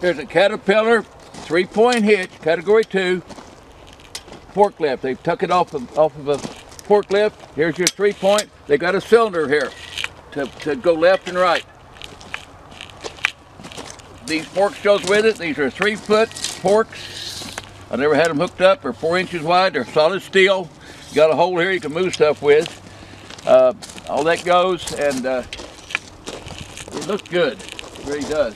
There's a Caterpillar three-point hitch, category two, forklift. They took it off of, off of a forklift. Here's your three-point. They got a cylinder here to, to go left and right. These forks goes with it. These are three-foot forks. I never had them hooked up. They're four inches wide. They're solid steel. You got a hole here you can move stuff with. Uh, all that goes, and uh, it looks good. It really does.